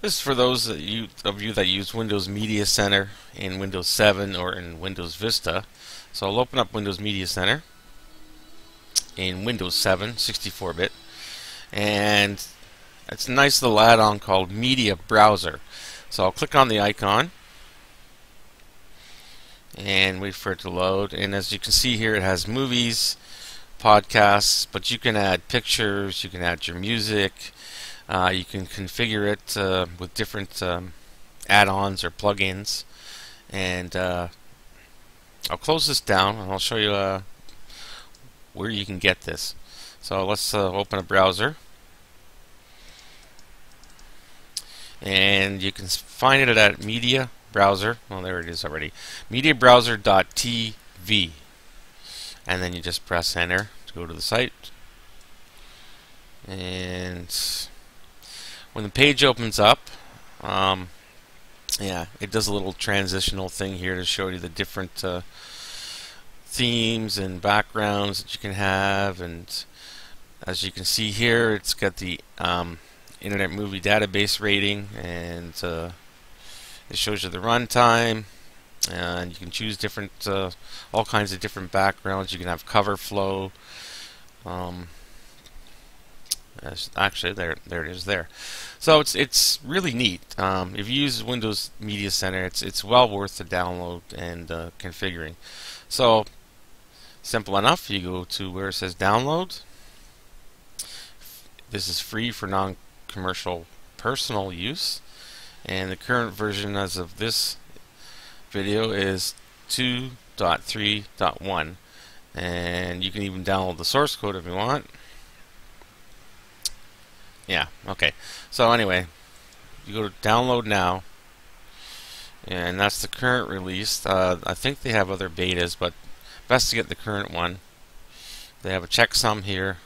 This is for those that you, of you that use Windows Media Center in Windows 7 or in Windows Vista. So I'll open up Windows Media Center in Windows 7, 64-bit, and it's a nice little add-on called Media Browser. So I'll click on the icon and wait for it to load. And as you can see here, it has movies, podcasts, but you can add pictures, you can add your music, uh, you can configure it uh, with different um, add-ons or plugins. And uh, I'll close this down and I'll show you uh, where you can get this. So let's uh, open a browser. And you can find it at media browser. Well, there it is already. Mediabrowser.tv. And then you just press enter to go to the site. And when the page opens up, um, yeah, it does a little transitional thing here to show you the different uh, themes and backgrounds that you can have. And as you can see here, it's got the um, Internet Movie Database rating and uh, it shows you the runtime, and you can choose different, uh, all kinds of different backgrounds. You can have cover flow. Um, actually, there, there it is. There. So it's it's really neat. Um, if you use Windows Media Center, it's it's well worth the download and uh, configuring. So simple enough. You go to where it says download. This is free for non-commercial personal use and the current version as of this video is 2.3.1 and you can even download the source code if you want yeah okay. So anyway you go to download now. And that's the current release. Uh, I think they have other betas but best to get the current one. They have a checksum here.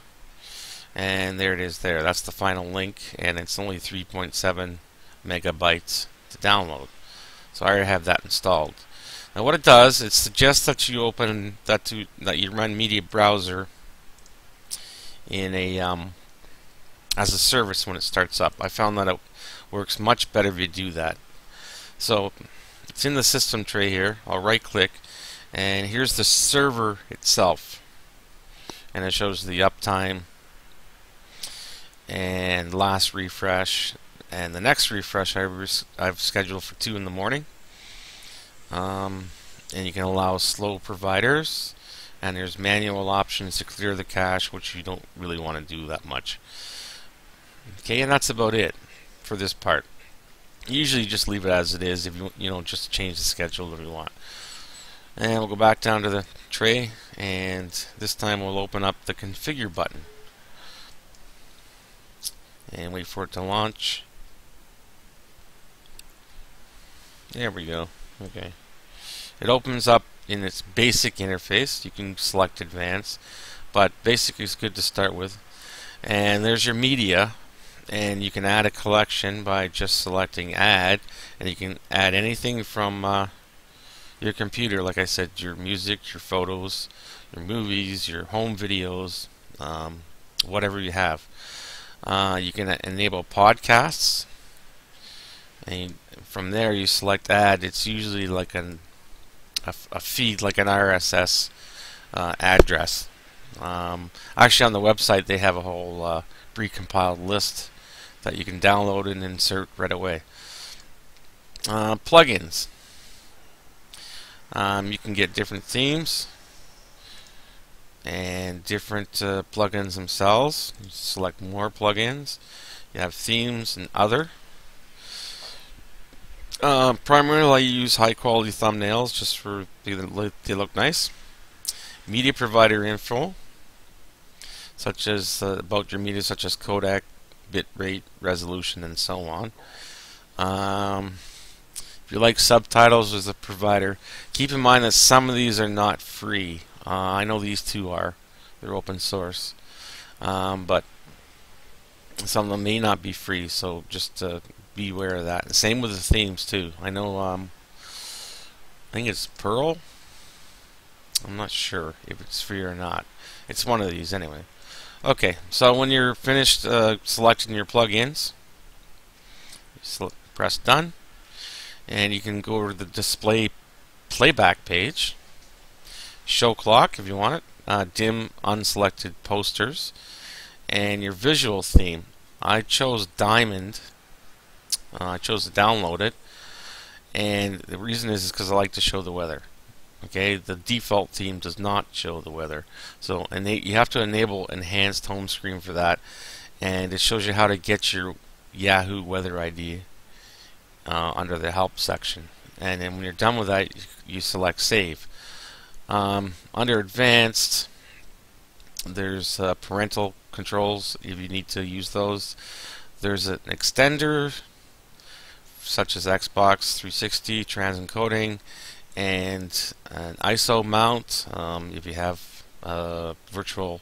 And there it is there. That's the final link and it's only 3.7 megabytes to download. So I already have that installed. Now what it does, it suggests that you open that to that you run media browser in a um, as a service when it starts up. I found that it works much better if you do that. So it's in the system tray here. I'll right click and here's the server itself. And it shows the uptime and last refresh and the next refresh I've scheduled for 2 in the morning. Um, and you can allow slow providers. And there's manual options to clear the cache, which you don't really want to do that much. Okay, and that's about it for this part. Usually you just leave it as it is if you you know just change the schedule if you want. And we'll go back down to the tray and this time we'll open up the configure button. And wait for it to launch. There we go. Okay. It opens up in its basic interface. You can select advanced, but basic is good to start with. And there's your media, and you can add a collection by just selecting add, and you can add anything from uh, your computer, like I said, your music, your photos, your movies, your home videos, um, whatever you have. Uh, you can enable podcasts, and from there you select add it's usually like an a, a feed like an RSS uh, address um, actually on the website they have a whole uh, precompiled list that you can download and insert right away. Uh, plugins. Um, you can get different themes and different uh, plugins themselves. You select more plugins. You have themes and other. Uh, primarily, I use high quality thumbnails just for they, look nice. Media provider info, such as uh, about your media, such as codec, bitrate, resolution, and so on. Um, if you like subtitles as a provider, keep in mind that some of these are not free. Uh, I know these two are; they're open source, um, but some of them may not be free. So just uh, be aware of that. Same with the themes too. I know. Um, I think it's Pearl. I'm not sure if it's free or not. It's one of these anyway. Okay, so when you're finished uh, selecting your plugins, press done and you can go to the display playback page show clock if you want it uh, dim unselected posters and your visual theme. I chose diamond uh, I chose to download it and the reason is because I like to show the weather okay? The default theme does not show the weather. So and you have to enable enhanced home screen for that. And it shows you how to get your Yahoo weather ID uh, under the help section. And then when you're done with that you select save. Um, under advanced there's uh, parental controls if you need to use those. There's an extender such as Xbox 360 transencoding and an ISO mount um, if you have a virtual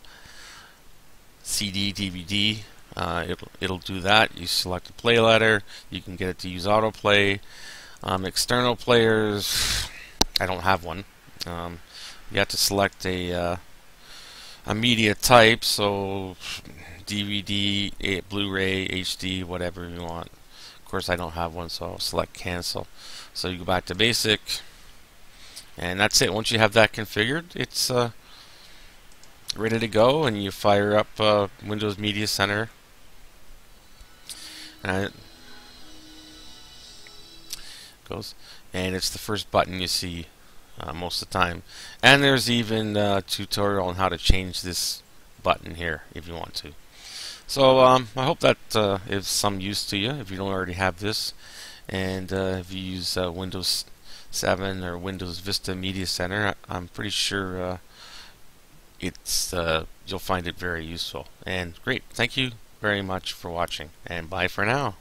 CD DVD uh, it'll, it'll do that. You select a play letter you can get it to use autoplay. Um, external players I don't have one. Um, you have to select a uh, a media type so DVD, Blu-ray, HD, whatever you want. Of course I don't have one so I'll select cancel. So you go back to basic and that's it. Once you have that configured, it's uh, ready to go, and you fire up uh, Windows Media Center. And it goes, and it's the first button you see uh, most of the time. And there's even a tutorial on how to change this button here if you want to. So um, I hope that uh, is some use to you if you don't already have this. And uh, if you use uh, Windows 7 or Windows Vista Media Center, I'm pretty sure uh, it's uh, you'll find it very useful. And great, thank you very much for watching, and bye for now.